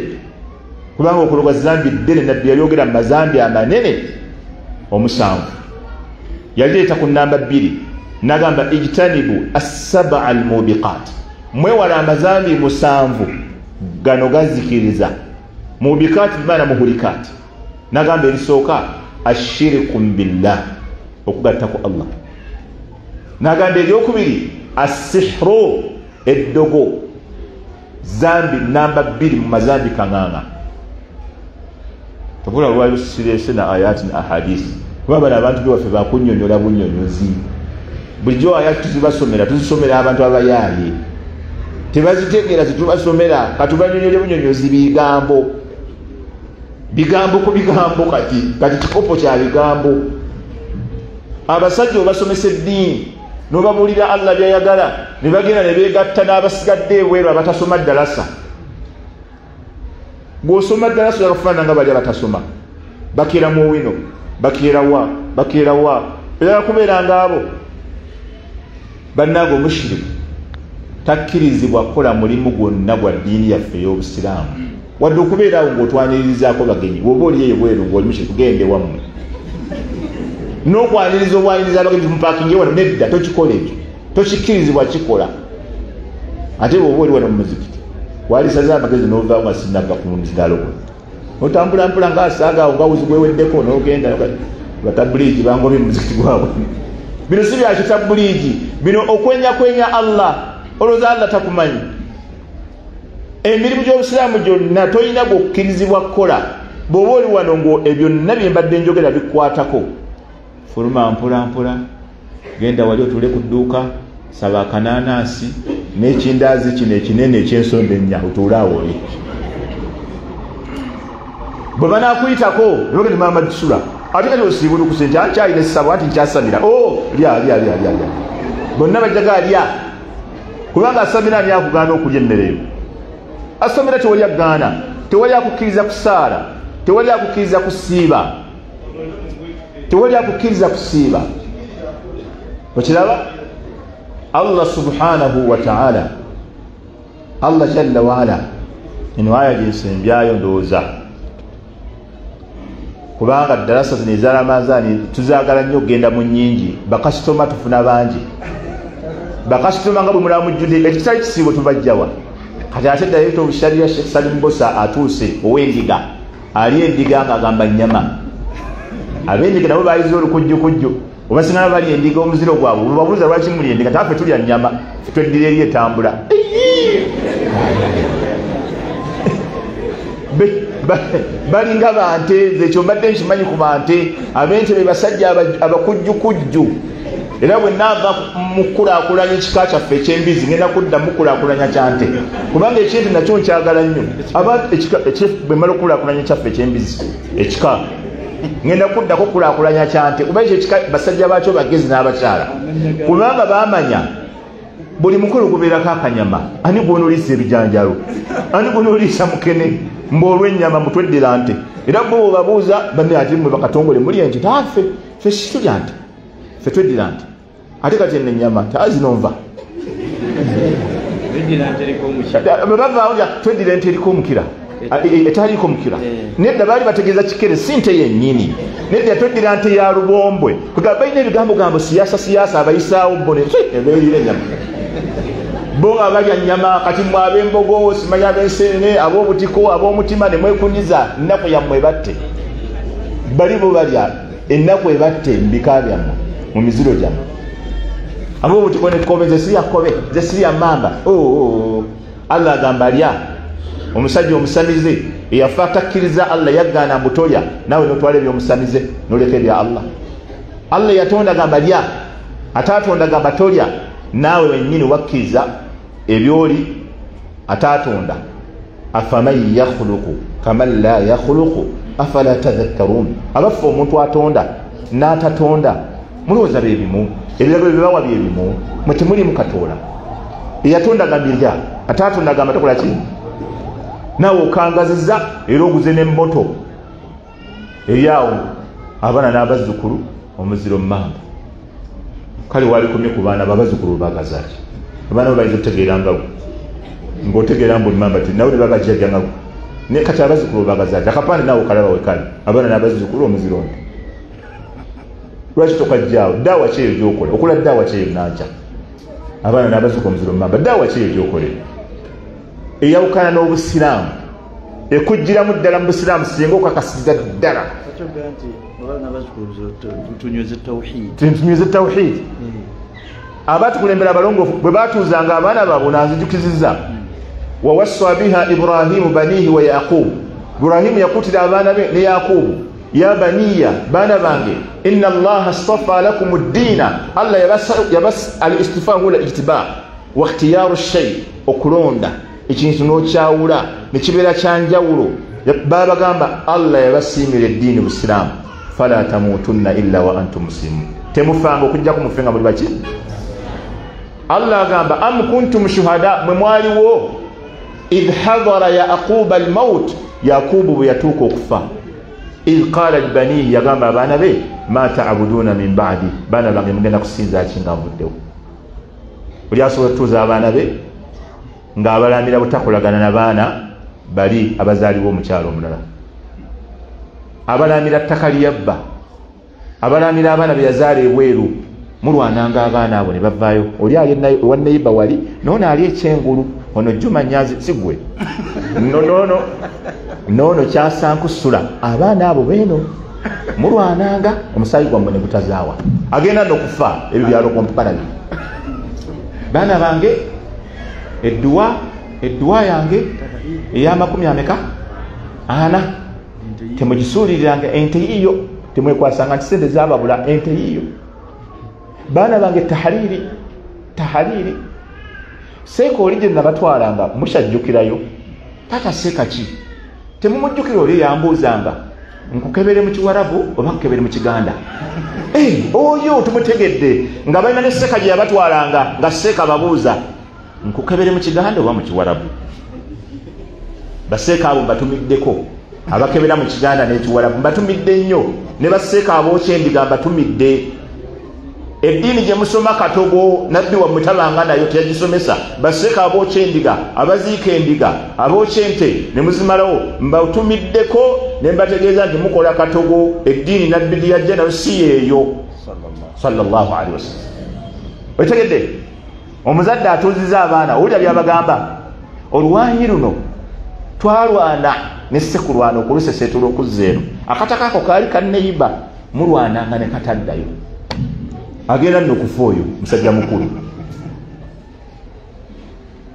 Kubanga okuloga zambi ddene nabbi yalyogera mu mazambi amanene omusanvu. Yalireeta ku namba bbiri nagamba ijtanibu assaba almubiqat. Mwewala amazambi musanvu gano gazikiriza. Mubikati bimaana muhulikati nagamba erisooka ashiriku billah. Okugattaku allah. Nagamba eryokubiri asihru eddogo. Zambi namba bbiri mu mazambi kaŋŋaŋa. Tobula lwayo sirese na ayati na ahadisi kuba bano abantu bewaffe bakunyonyola bunyonyozi. Bulijjo aya tuzibasomera tuzisomera abantu abayaaye. Tebazitegeera zitubasomera katubanyonyole bunyonyozi bigambo bigambo ku bigambo kati kati kikopo kya bigambo. Abasajja obasomesa eddiini nobabuulira allah byayagala ne bagenda ne begatta n'abasigadde ebweru abatasoma ddalasa bw'osoma ddalasa oja kufaanana nga bali abatasoma bakeera mu wino bakeerawa bakeerawa oyala kubeera nga abo. Bannange omushiriku takkirizibwa kukola mulimu gwonna gwa ddiini yaffe ey'obusiraamu wadde okubeera awo ng'otwaniririzaako bagenyi woba oliyeyo bweru ng'oli mushiriku gende wammwe. N'okwaniriza obwaniriza abagenyi mupakingi wano nedda tokikola ekyo tokikkirizibwa kikola ate bwoba oli wano mu muzikiti walisaza amagezi novaawo nga sinava ku muzigalo gwe. Otambula mpula ngaasagaawo ngawuzi gweweddeko nogenda batabuligi bangobye muzikiti gwabwe. Bino si byakitabuligi bino okwenyakwenya allah olowooza allah takumanyi emirimu gy'obusiraamu gyonna tolina gweokkirizibwa kukola. Bw'oba oli wano ngo ebyonna byembadde njogera bikwatako. Fuluma mpula mpula genda wali otule ku dduuka saba akananasi n'ekindaazi kino ekinene ekyensonda ennya otuule awo oli. Bwe banakuyitako nogende mama kisula ate kati osiibulukuse nti akyalina essabo anti nkyasamira. O lya lya lya lya lya. Bonna bajjaga alya. Kubanga asamira ani akugaana okulya emmere eyo asomera tewali agaana tewali akukkiriza kusaala tewali akukkiriza kusiiba tewali akukkiriza kusiiba. Okiraba? Allah subhanahu wataala allah jalla waala eno aya gyensembyayo ndowooza. Kubanga dalasa zino ezalamazani tuzagala nnyo okgenda mu nyingi bakasitoma tufuna bangi. Bakasitoma nga bwe mulaba mujjudde ekitali kisiibo tubajjawa kati ate dayrekta obusharira shekh salim bosa atuuse ow'endiga. Ali endiga ngaagamba nyama ab'endiga nabo bayiza olukujjukujju. Obasingana bali endiga omuziro gwabwe bwebabuuza lwaki muli endiga? Tafe tulya nyama tweddira eri etambula. [LAUGHS] Balinga bante zekyo mbadde nkimanyi ku bante abente be basajja abakujjukujju era bwe naava mukulakulanya ekika kyaffe ekyembizi ngenda kudda mukulakulanya kyante kubanga ekintu nakyo nkyagala nnyo. Bwe mala okukulakulanya kyaffe ekyembizi ekika ngenda kuddako okukulakulanya kyante kuba ekyo ekika basajja bakyo bagezi n'abakyala. Kubanga bamanya buli mukolo gubeerako akanyama ani gwonooliisa ebijanjalo? Ani gwonooliisa mukene? Mbaolwenyama mutweddera nte. Era bwe obabuuza banne ati mwe bakatongole muli enti tafe fe situlya nte? Fe tweddira nte ate kati eno enyama tazinonva bebavaawo tweddira ente eriko omukira. Etaliiko mukira nedda baali bategeeza kikere si nte yennyini nedda tweddira nte ya lubombwe. Balina ebigambo gambo siyasa siyasa abayisaawo bone ebeerire enyama bo nga balya nyama kati mwe ab'embogo simanyi ab'ensenene ab'obutiko ab'omutima ne mwekuniza nnaku yammwe ebatte bali bo balya ennaku ebatte mubika byammwe mu miziro gyammwe ab'obutiko nekobe ze sirya kobe ze sirya mamba. Allah agamba lya omusajja omusamize eyafa atakkiriza allah yaggaana mbutolya naawe notwala ebyomusamize noleka ebya allah. Allah yatonda gamba lya ate atonda gamba tolya naawe wennyini wakkiriza ebyoli atatonda afaman yakhuluku kaman la yakhuluku afala tadhakkarun. Abaffe omuntu atonda n'atatonda mulowooza bebimu ebiragiro byebawa byebimu mwe temulimu katoola eyatonda gambirya ate atonda gamba tokola ki? Naawe okangaziza era oguze nemmoto eryawo abaana n'abazzukulu omuziro mumanga kale walikomye ku baana babazukulu bagazaki abaana babayinza otegeerangago ngaotegeera mbu olimamba ti nawe nebagajjajangago naye kati abazukulu bagazaki akapande nawe okalaba wekali abaana n'abazzukulu omuziro nti lwaki tokajjaawo daawa kyeyo gyokola okola daawa kyeyo naja abaana n'abazzukulu omuziro mumamba daawa kyeyo gyokolera eyawukana n'obusiraamu. Ekugiramu ddala mu busiraamu singa okakasiza ddala. Tunyweze tawhidi abatukulembera abalongoofu bwe batuuzanga abaana baabwe nanzijukiziza wawassa biha ibrahimu banihi wa yaqubu iburahimu yakutira abaana be ne yaqubu ya baniya baana bange ina allaha stafa lakum ddiina allah al istifa huwa itiba wa ikhtiyaru shai okulonda. Ekintu nokyawula nekibeera kyanjawulo babagamba allah yabasiimira eddiini busiraamu fala tamutunna illa wa antum muslimun. Temufanga okujjaku mufe nga muli baki allah agamba am kuntum shuhada mwe mwaliwo. Idh hadara yaquba almaut yaqubu bwe yatuuka okufa idh qala libanihi yagamba abaana be ma tabuduuna min badi baana bange mugenda kusinza ki nga nvuddewo oli asobola tutuuza abaana be ng'abalamira butakolagana na baana bali abazaaliwo omukyalo omulala abalamira ttaka lyabba abalamira abaana be yazaala ebweru mulwananga abaana abo ne bavaayo oli ali ewa neiba wali noono ali ekyengulu ono juma nyazi sigwe nono noono kyasankusula. Abaana abo beeno mulwananga omusaayi gwammwe ne gutazaawa. Agenda nokufa ebyo byalokompukanabi baana bange edduwa edduwa yange eyamakumi ameka ana temugisuuliriranga ente yiyo temwekwasanga nti sente zababula ente yiyo baana bange tahaliri tahaliri seeka oli gye nabatwalanga mukyajjukirayo taata seeka ki temumujjukira oli yambuuzanga nkukebere mu kiwarabu oba nkukebere mu kiganda? [LAUGHS] Oyo tumutegedde nga balina ne seeka gye yabatwalanga nga seeka babuuza nkukebere mu kiganda oba mu kiwarabu? Baseeka abo mbatumiddeko abakebera mu kiganda n'ekiwarabu mbatumidde nnyo. Ne baseeka abookyendiga mbatumidde eddiini gye musoma katogo nabbi wammwe tabanga nayo teyagisomesa baseeka abookya endiga abaziika endiga abookya ente ne muzimalawo mbatumiddeko ne mbategeeza nti mukola katogo eddiini nabbi gyeyajja nayo si yeeyo. Sallallahu alihi wasallam otegedde omuzadde atuuziza abaana owulira byabagamba olwanyi luno twalwana ne sekulwana okulusesetula okuzza eno akataka ako kaali kaneiba mulwananga ne kataddayo agenda nno okufa oyo musajja mukulu.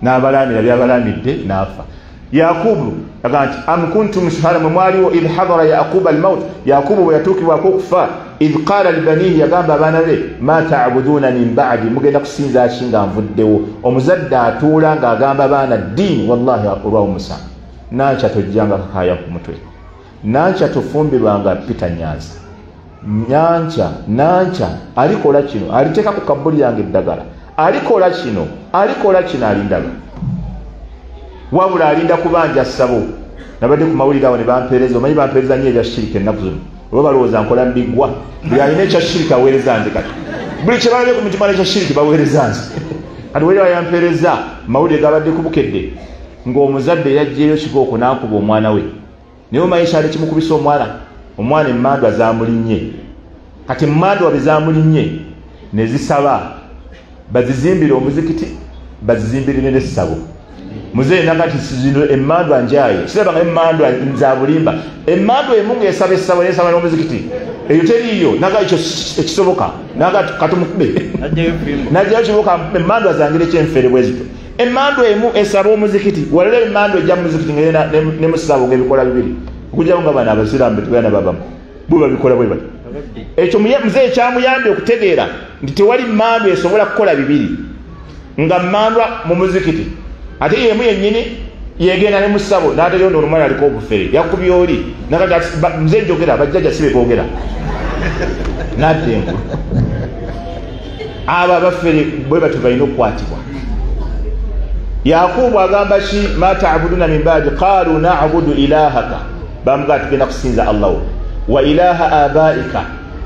N'abalamira byabalamidde n'afa. Yakubu agamba nti am kuntum shuhada mwe mwaliwo idh hadara yakuba almaut yakubu bwe yatuukibwako okufa idh qala libanihi yagamba abaana be ma tabuduuna min badi? Mugenda kusinza ki nga nvuddewo? Omuzadde atuula ng'agamba baana ddiini wallahi olwawo musa nankya tojjanga kakaya ku mutwe. Nankya tofumbirwanga pita nyanza nyanca nanca alikola kino. Aliteeka ku kabbuli yange eddagala. Alikola kino. Alikola kino alindaba wabula alinda kubanja ssabo. Nabadde ku mawulire awo ne bampeereza. Omanyi bampeereza nyo ebya shirika ennaku zino? Oba balowooza nkola mbiggwa? Buli alina ekya shirika aweereza nze kati. Buli kyebalabye ku mitima nekya shiriki baweereza nze. Kati weri yampeereza? Mawulire gabadde kubukedde. Ng'omuzadde yajjeeyo kigooko n'akuba omwana we. Naye omanyi kyali kimukubisa omwana omwana emmandwa zamulinnye kati emmandwa bwe zamulinnye ne zisaba bazizimbire omuzikiti bazizimbirire n'essabo. Muzeeyi nagati zino emmandwa njayo. Kirabanga emmandwa za bulimba. Emmandwa emu ngaesaba essabo nesaba n'omuzikiti eyo teriiyo. Naga ekyo ekisoboka. Naga katumukube. Najjayo kiboka emmandwa zangire kyenfere bwe zito emmandwa emu esaba omuzikiti. Walala emmandwa ejja mumuzikiti nga ne musabo ngaebikola bibiri okujjawo nga bano abasiraamu betugana babamu bo babikola bwe bati ekyo muzeeyi kyamuyambye okutegeera nti tewali mandwa esobola kukola bibiri. Nga mandwa mu muzikiti ate yemu yennyini yegenda ne musabo n'ategeyo noolumwana aliko obufere. Yakubye oli nze njogera bajjajja sibe boogera. [LAUGHS] Nadda engulu abo abafere bwe bati balina okukwatibwa. Yakubu agamba ki ma tabuduna min baadi qalu nabudu ilahaka بامغات بنقصين ذا الله. وإله آبائك.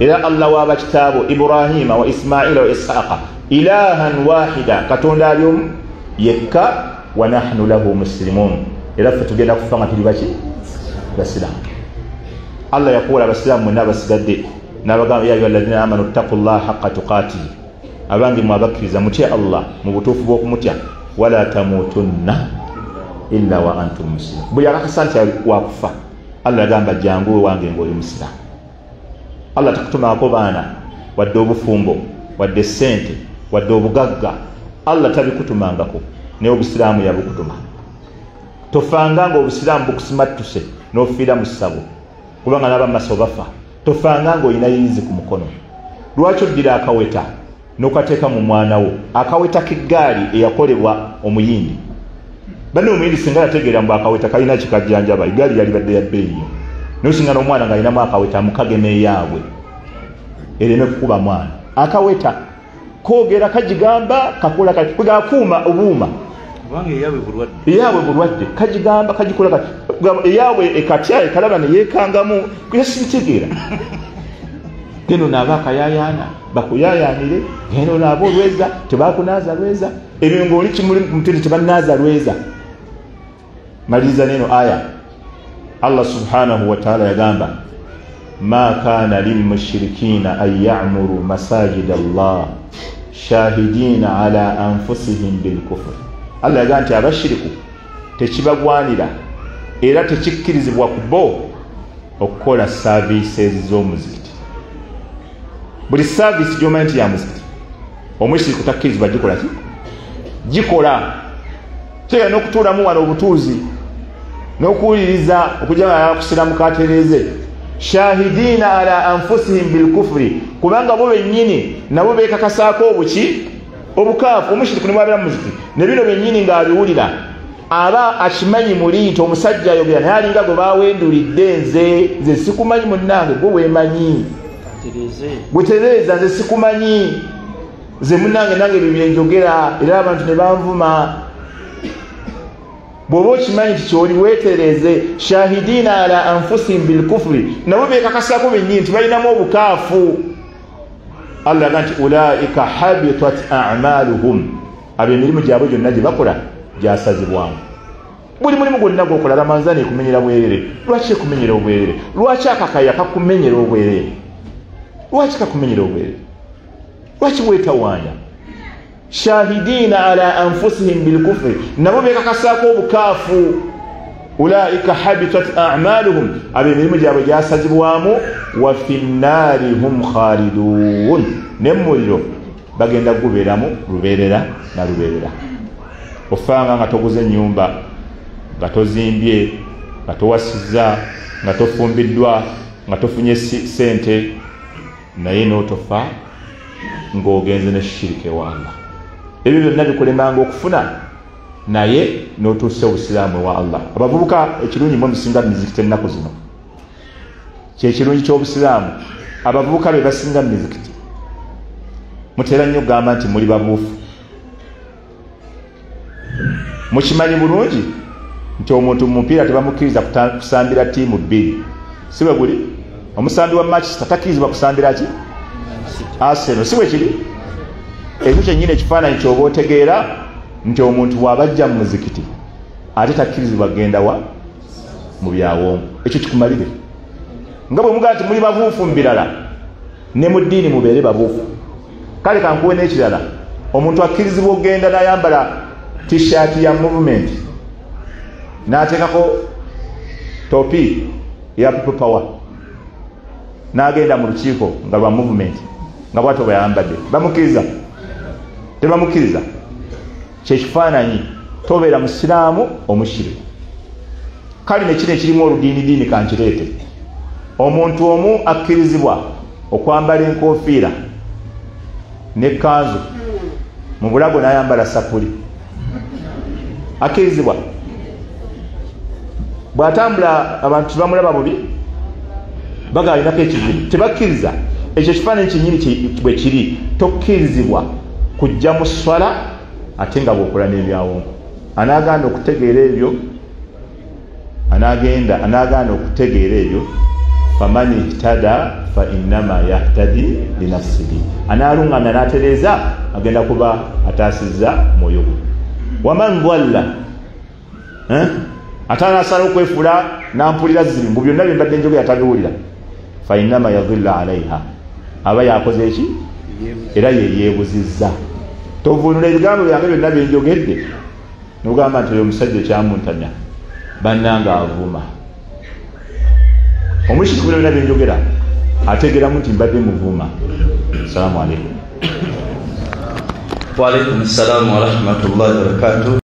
إلى الله وابا كتابه إبراهيم وإسماعيل وإسحاق. إلها واحدا. كتون لاليوم يكا ونحن له مسلمون. إلى فتجينا كفانا في الوجه؟ بسلام. الله يقول بسلام من نابس قدي. نابقام يا أيها الذين آمنوا اتقوا الله حق تقاتي أبان ما بكر زمتي الله. مبتوف بوك متيا. ولا تموتن إلا وأنتم مسلمون. بيا راك سانتي وافا allah yagamba jangu wange ngaoli musiraamu. Allah takutumako baana wadde obufumbo wadde sente wadde obugagga allah tabikutumangako naye obusiraamu yabukutuma. Tofanga nga obusiraamu bukusimattuse n'ofiira mu ssabo kubanga nabamaso bafa. Tofanga ngaolina yizi ku mukono. Lwaki oddira akaweta nokateeka mu mwana wo? Akaweta k'eggaali eyakolebwa omuyindi banne omuyindi singa yategeera mbu akaweta kalina kikajjanjaba eggaali yalibadde ya bbeeyiyo naye osinga n'omwana ng'alinamu akaweta mukagema eyaabwe ereme kukuba mwana. Akaweta koogera kagigamba kakola gakuuma obuuma. Eyaabwe bulwadde. Kagigamba kagikola eyaabwe ekatya ekalaba neyekangamu yasintegeera [LAUGHS] gendo naaba akayayaana bakuyayanire gendo naaba olweza tebakunaaza lweza. Ebyo ngaoli kimuli mutiri tebanaaza lweza maliriza neno aya. Allah subhanahu wataala yagamba ma kana lilmushirikina an yamuru masajida allah shahidina ala anfusihim bilkufur allah yagamba nti abashiriku tekibagwanira era tekikkirizibwa ku bo okukola services z'omuzikiti. Buli service gyomanyi nti ya muzikiti omushiriku takkirizibwa gikola ki? Gikola. Kyera n'okutuulamu wano obutuuzi n'okuwuliriza okujaa kusiramuka atereeze shahidina ala anfusihim bilkufuri kubanga bo bennyini nabo bekakasaako obuki obukaafu omushiriku nemwabera muzikiti ne bino bennyini ng'abiwulira. Aba akimanyi muli nti omusajja ayogera naye alinga gwe bawendulidde nze nze sikumanyi munnange gwe wemanyi gwetereeza nze sikumanyi. Nze munnange nange bibyenjogera era abantu ne banvuma bw'oba okimanyi nti kyoli weetereze shahidina ala anfusihim bilkufuri nabo bekakasako bennyini nti balinamu obukaafu. Allah aga nti ulaika habitat amaluhum. Abo emirimu gyabwe gyonna gye bakola gyasazibwamu. Buli mulimu gwonna gwokola ramanzani ekumenyera bwerere. Lwaki ekumenyera obwerere? Lwaki akakaya kakumenyera obwerere? Lwaki kakumenyera obwerere? Lwaki bwetawaanya shahidina ala anfusihim bilkufri nabo bekakasaako obukaafu. Ulaika habitat amaluhum. Abo emirimu gyabwe gyasazibwamu. Wa fi nnaari hum khalidun. Nemuliro bagenda gubeeramu lubeerera na lubeerera. Ofanga nga toguze enyumba nga tozimbye nga towasiza nga tofumbiddwa nga tofunye sente. Naye notofa ng'ogenze ne shirika ewanga ebyo byonna bikulemanga okufuna. Naye notuusa obusiraamu ewa allah. Abavubuka ekirungi mwe musinga mizikiti ennaku zino. Kyekirungi ky'obusiraamu abavubuka be basinga mizikiti mutera nnyo okugamba nti muli babuufu. Mukimanyi bulungi nti omuntu mumupiira tebamukkiriza kusambira ttiimu bbiri. Si bwe guli? Omusambi wa manchester takkirizibwa kusambira ki? Arsenal. Si bwe kiri ekyo kyennyini ekifaananyi kyoba otegeera nti omuntu bw'abajja mu muzikiti ate takkirizibwa genda wa? Mu byawongo ekyo kikumalire. Nga bwe mugaa nti muli babuufu mu birala ne mu ddiini mubeere babuufu. Kale kankuwe n'ekirala omuntu akkirizibwa okgenda n'ayambala tishaati ya movement n'ateekako topi eya people power n'agenda mu lukiiko nga lwa movement nga bwatyo bweyayambadde bamukkiriza tebamukkiriza kyekifaananyi tobeera musiraamu omushiriku kale nekino ekirimu oludiinidiini kankireete. Omuntu omu akkirizibwa okwambala enkofiira nekkanzu mu bulago n'ayambala sapuli. Akkirizibwa. Bw'atambula abantu tebamulaba bubi bagalinako ekizibu. Tebakkiriza. Ekyo kifaananyi kinyini bwe kiri. Tokkirizibwa kujja mu swala ate nga bwokola n'ebyawongo anaaganda okutegeera ebyo anagenda anaaganda okutegeera ebyo faman ihtada fa innama yahtadi linafsihi anaalungamya n'atereeza agenda kuba ataasizza mwoyo gwe. Waman dhalla ate anaasala okwefuula nampulira ziri mbu byonna byembadde njogera tabiwulira fa innama yadhilla alaiha aba yakoze eki era yeyeebuzizza tovunula ebigambo byange byonna byenjogedde nogamba nti oyo omusajja ekyamuntanya bannanga avuma. Omushiriku bino byonna byenjogera ateegeramu nti mbadde muvuma. Assalamu alaikum waalaikum ssalamu warahmatullahi wabarakatuh